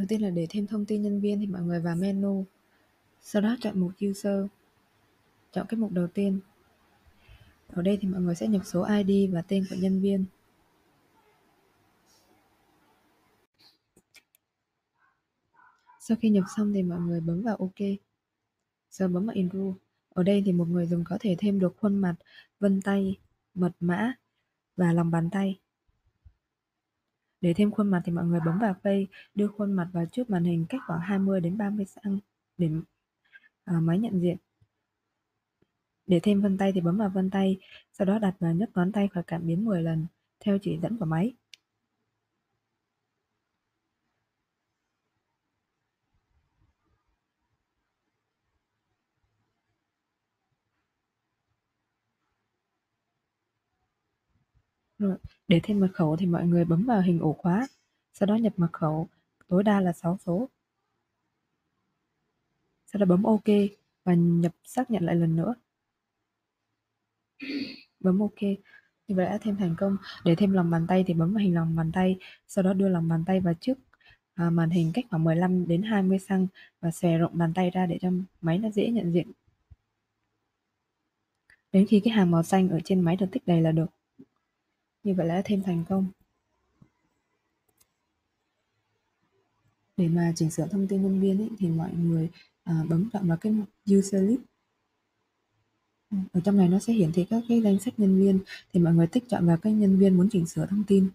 Đầu tiên là để thêm thông tin nhân viên thì mọi người vào menu, sau đó chọn mục User, chọn cái mục đầu tiên. Ở đây thì mọi người sẽ nhập số ID và tên của nhân viên. Sau khi nhập xong thì mọi người bấm vào OK. Giờ bấm vào Enroll. Ở đây thì một người dùng có thể thêm được khuôn mặt, vân tay, mật mã và lòng bàn tay. Để thêm khuôn mặt thì mọi người bấm vào Face, đưa khuôn mặt vào trước màn hình cách khoảng 20 đến 30 cm để à, máy nhận diện. Để thêm vân tay thì bấm vào vân tay, sau đó đặt vào nhấc ngón tay và cảm biến 10 lần theo chỉ dẫn của máy. Rồi, để thêm mật khẩu thì mọi người bấm vào hình ổ khóa, sau đó nhập mật khẩu, tối đa là 6 số. Sau đó bấm OK và nhập xác nhận lại lần nữa. Bấm OK. Như vậy đã thêm thành công. Để thêm lòng bàn tay thì bấm vào hình lòng bàn tay, sau đó đưa lòng bàn tay vào trước à, màn hình cách khoảng 15 đến 20 cm và xòe rộng bàn tay ra để cho máy nó dễ nhận diện. Đến khi cái hàng màu xanh ở trên máy được tích đầy là được. Như vậy là thêm thành công. Để mà chỉnh sửa thông tin nhân viên ấy, thì mọi người à, bấm chọn vào cái mục User List. Ở trong này nó sẽ hiển thị các cái danh sách nhân viên thì mọi người tích chọn vào cái nhân viên muốn chỉnh sửa thông tin.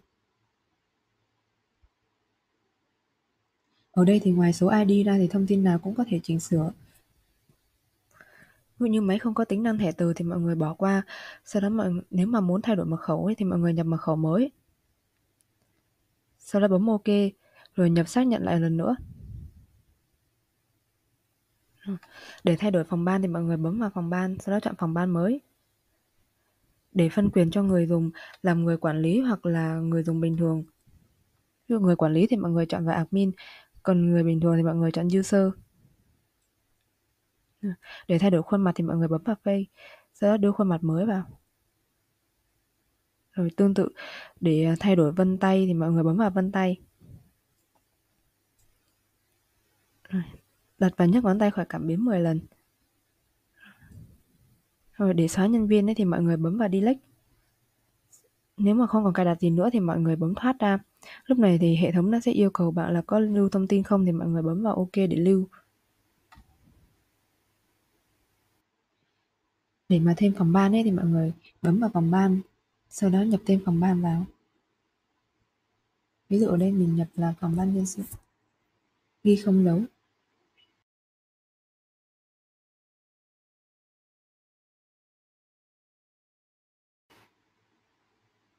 Ở đây thì ngoài số ID ra thì thông tin nào cũng có thể chỉnh sửa. Ví như máy không có tính năng thẻ từ thì mọi người bỏ qua. Sau đó mọi nếu mà muốn thay đổi mật khẩu ấy, thì mọi người nhập mật khẩu mới. Sau đó bấm OK, rồi nhập xác nhận lại lần nữa. Để thay đổi phòng ban thì mọi người bấm vào phòng ban, sau đó chọn phòng ban mới. Để phân quyền cho người dùng làm người quản lý hoặc là người dùng bình thường. Ví dụ người quản lý thì mọi người chọn vào admin, còn người bình thường thì mọi người chọn user. Để thay đổi khuôn mặt thì mọi người bấm vào face, sau đó đưa khuôn mặt mới vào. Rồi tương tự để thay đổi vân tay thì mọi người bấm vào vân tay. Rồi, đặt và nhấc ngón tay khỏi cảm biến 10 lần. Rồi để xóa nhân viên ấy thì mọi người bấm vào delete. Nếu mà không còn cài đặt gì nữa thì mọi người bấm thoát ra. Lúc này thì hệ thống nó sẽ yêu cầu bạn là có lưu thông tin không thì mọi người bấm vào OK để lưu. Để mà thêm phòng ban ấy thì mọi người bấm vào phòng ban, sau đó nhập tên phòng ban vào. Ví dụ ở đây mình nhập là phòng ban nhân sự. Ghi không dấu.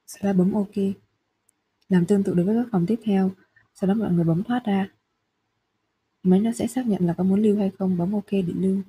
Sau đó bấm OK. Làm tương tự đối với các phòng tiếp theo, sau đó mọi người bấm thoát ra. Máy nó sẽ xác nhận là có muốn lưu hay không, bấm OK để lưu.